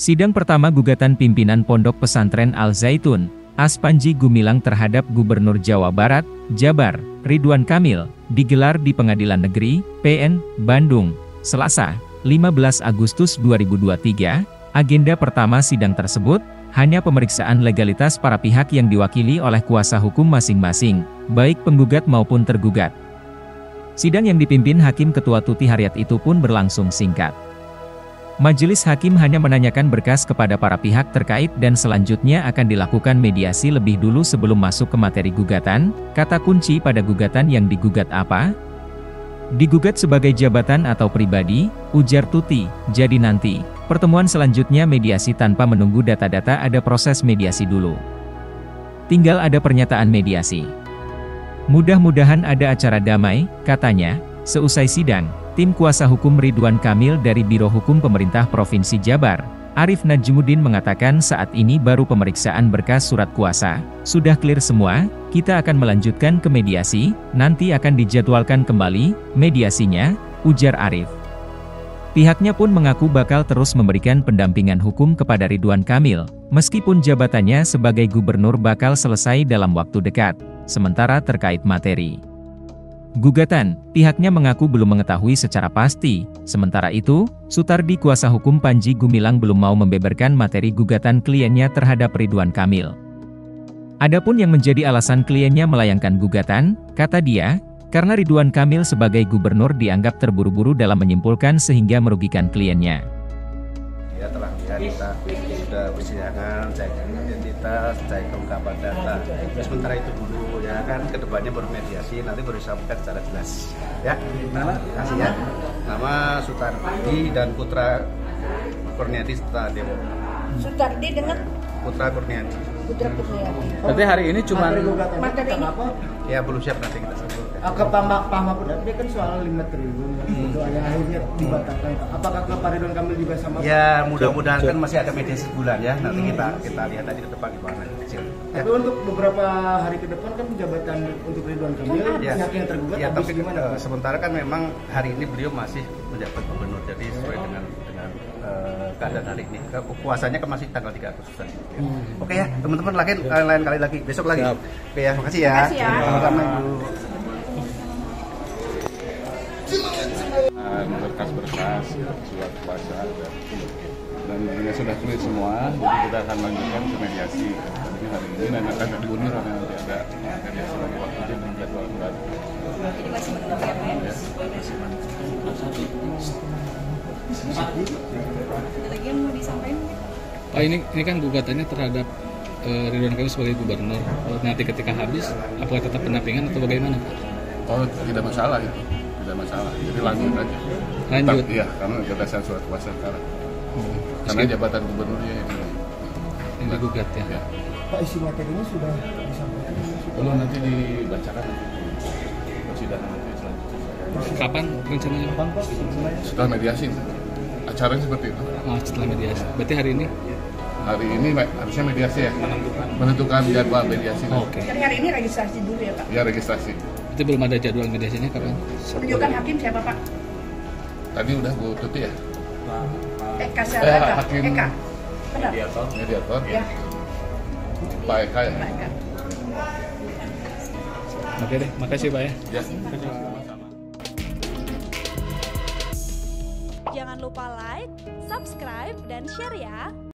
Sidang pertama gugatan pimpinan Pondok Pesantren Al Zaitun, Aspanji Gumilang terhadap Gubernur Jawa Barat, Jabar, Ridwan Kamil, digelar di Pengadilan Negeri, PN, Bandung, Selasa, 15 Agustus 2023. Agenda pertama sidang tersebut, hanya pemeriksaan legalitas para pihak yang diwakili oleh kuasa hukum masing-masing, baik penggugat maupun tergugat. Sidang yang dipimpin Hakim Ketua Tuti Haryat itu pun berlangsung singkat. Majelis Hakim hanya menanyakan berkas kepada para pihak terkait dan selanjutnya akan dilakukan mediasi lebih dulu sebelum masuk ke materi gugatan, kata kunci pada gugatan yang digugat apa? Digugat sebagai jabatan atau pribadi, ujar Tuti, jadi nanti, pertemuan selanjutnya mediasi tanpa menunggu data-data ada proses mediasi dulu. Tinggal ada pernyataan mediasi. Mudah-mudahan ada acara damai, katanya, seusai sidang, Tim kuasa hukum Ridwan Kamil dari Biro Hukum Pemerintah Provinsi Jabar, Arif Najmuddin mengatakan saat ini baru pemeriksaan berkas surat kuasa, sudah clear semua, kita akan melanjutkan ke mediasi, nanti akan dijadwalkan kembali, mediasinya, ujar Arif. Pihaknya pun mengaku bakal terus memberikan pendampingan hukum kepada Ridwan Kamil, meskipun jabatannya sebagai gubernur bakal selesai dalam waktu dekat, sementara terkait materi. Gugatan, pihaknya mengaku belum mengetahui secara pasti. Sementara itu, Sutardi kuasa hukum Panji Gumilang belum mau membeberkan materi gugatan kliennya terhadap Ridwan Kamil. Adapun yang menjadi alasan kliennya melayangkan gugatan, kata dia, karena Ridwan Kamil sebagai gubernur dianggap terburu-buru dalam menyimpulkan sehingga merugikan kliennya. Ya kita sudah persidangan, cek identitas, cek kelengkapan data. Sementara itu dulu ya kan? Ke depannya bermediasi nanti baru disampaikan secara jelas. Ya nama? kasih ya. Nama Sutardi dan Putra Kurniadi serta Dewo Sutardi dengan? Putra Kurniadi Putra Kurniadi Berarti hari ini cuma materi ini? Ya belum siap nanti kita sebutkan ke Pak Pak Mahfud dia kan soal 5 triliun. Itu yang akhirnya dibatalkan. Apakah ke Pak Ridwan Kamil juga sama? Ya mudah-mudahan kan masih ada mediasi sebulan ya. Nanti kita kita lihat tadi ke depan gimana. Kecil tapi untuk beberapa hari ke depan kan jabatan untuk Ridwan Kamil ya, pihak yang tergugat ya, tapi gimana? uh, sementara kan memang hari ini beliau masih menjabat gubernur. Jadi sesuai dengan dengan uh, keadaan hari ini. Puasanya kan masih tanggal 3 Agustus hmm. oke ya teman-teman lain lain kali lagi. Besok lagi. Siap. oke ya makasih ya. Makasih ya. Sama-sama ibu. Berkas-berkas surat kuasa dan ini sudah clear semua. Jadi kita akan lanjutkan ke mediasi. Hari ini dan akan diundur karena nanti ada. Mediasi lagi waktunya dan jadwal lagi yang mau disampaikan Pak ini ini kan gugatannya terhadap uh, Ridwan Kamil sebagai gubernur. Nanti ketika habis apakah tetap pendampingan atau bagaimana? Pak? Oh tidak masalah itu. Tidak masalah. Jadi lanjut aja. Lanjut. Iya karena berdasarkan surat kuasa sekarang. Hmm. karena jabatan gubernurnya yang yang digugat ya. ya. Pak isi materinya sudah disampaikan? Belum nanti dibacakan nanti. Persidangan nanti selanjutnya. Kapan rencananya? Kapan Pak? Setelah mediasi acaranya seperti itu. Oh, setelah mediasi. Berarti hari ini? Hari ini harusnya mediasi ya? Menentukan. Menentukan jadwal mediasi. Oh, oke. Okay. jadi hari ini registrasi dulu ya Pak? Ya registrasi. Itu belum ada jadwal mediasinya kapan? Penunjukan hakim siapa Pak? Tadi udah Bu Tuti ya? Eka siapa eh, Eka hakim Eka. Benar. Mediator. Mediator. Ya. Pak Eka ya? Pak Eka. Oke deh, makasih Pak ya. Ya. Lupa like, subscribe, dan share ya.